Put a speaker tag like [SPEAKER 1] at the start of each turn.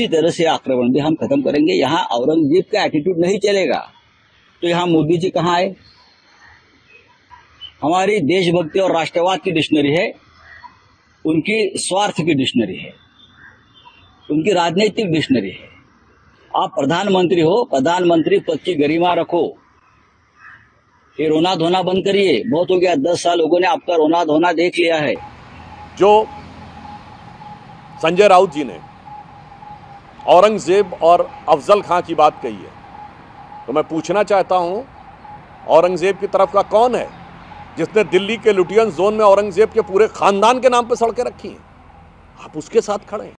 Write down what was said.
[SPEAKER 1] इसी तरह से आक्रमण भी हम खत्म करेंगे। यहाँ औरंगज़ेब का एटीट्यूड नहीं चलेगा। तो यहाँ मोदी जी कहाँ आए? हमारी देशभक्ति और राष्ट्रवाद की डिक्शनरी है। उनकी स्वार्थ की डिक्शनरी है। उनकी राजनीतिक डिक्शनरी है। आप प्रधानमंत्री हो, प्रधानमंत्री पद की गरिमा रखो। ये रोना धोना बंद करिए। बहुत हो गया, दस साल लोगों ने आपका रोना धोना देख लिया है।
[SPEAKER 2] जो संजय राउत जी ने औरंगज़ेब और अफजल खां की बात कही है। तो मैं पूछना चाहता हूँ, औरंगज़ेब की तरफ़ का कौन है, जिसने दिल्ली के लुटियन जोन में औरंगज़ेब के पूरे खानदान के नाम पर सड़कें रखी हैं? आप उसके साथ खड़े हैं।